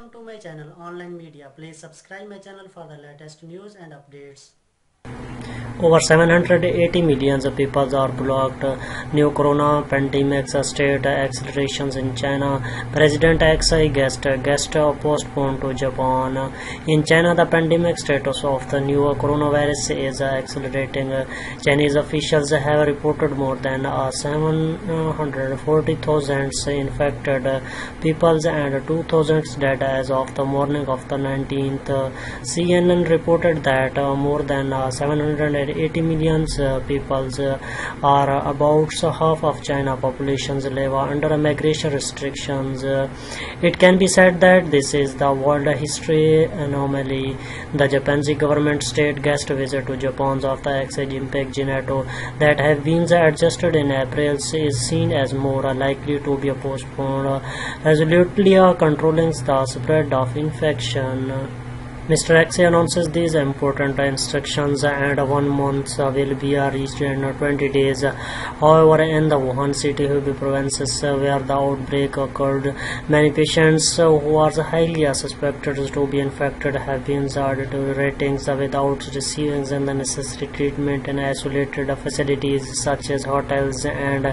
Welcome to my channel Online Media. Please subscribe my channel for the latest news and updates. Over 780 millions of people are blocked. New corona pandemic state accelerations in China. President Xi guest guest postponed to Japan. In China, the pandemic status of the new coronavirus is accelerating. Chinese officials have reported more than uh, 740,000 infected people and 2,000 dead as of the morning of the 19th. CNN reported that uh, more than uh, 780 million uh, people uh, are about half of China populations live under migration restrictions. Uh, it can be said that this is the world history anomaly. The Japanese government state guest visit to Japan the Xi Jinping Geneto that have been adjusted in April is seen as more likely to be postponed, resolutely controlling the spread of infection. Mr. Xi announces these important instructions and one month will be reached in 20 days. However, in the Wuhan city Hubei provinces where the outbreak occurred, many patients who are highly suspected to be infected have been ratings without receiving the necessary treatment in isolated facilities such as hotels and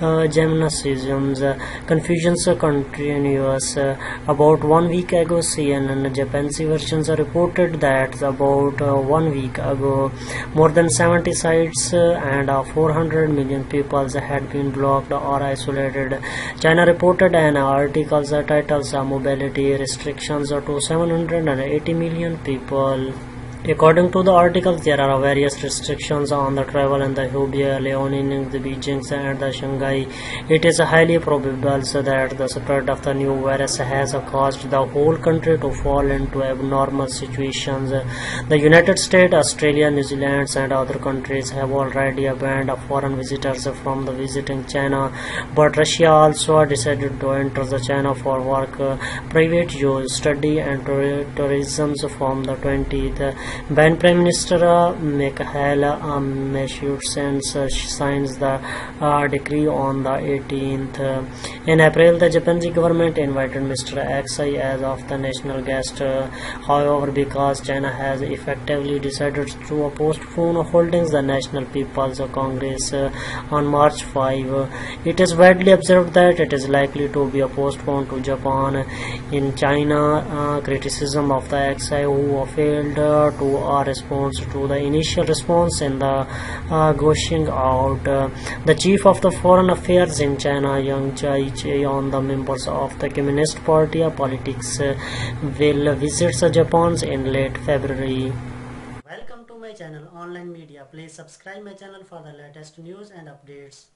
uh, gymnasiums. Confusions continues. About one week ago, CNN Japanese versions reported that about uh, one week ago more than 70 sites uh, and uh, 400 million people had been blocked or isolated. China reported an article titles mobility restrictions to 780 million people According to the article, there are various restrictions on the travel in the Hubei, Liaoning, the Beijing, and the Shanghai. It is highly probable that the spread of the new virus has caused the whole country to fall into abnormal situations. The United States, Australia, New Zealand, and other countries have already banned foreign visitors from the visiting China, but Russia also decided to enter the China for work, private use, study, and tourism from the 20th. When Prime Minister uh, Mikhail uh, um, Mishustin uh, signs the uh, decree on the 18th. Uh, in April, the Japanese government invited Mr. Xi as of the national guest. Uh, however, because China has effectively decided to postpone holding the National People's Congress on March 5, it is widely observed that it is likely to be postponed to Japan. In China, criticism of the Xi who failed to a response to the initial response in the uh, gushing out. Uh, the chief of the foreign affairs in China, Yang Jiechi, on the members of the Communist Party of politics uh, will visit Japan in late February. Welcome to my channel Online Media. Please subscribe my channel for the latest news and updates.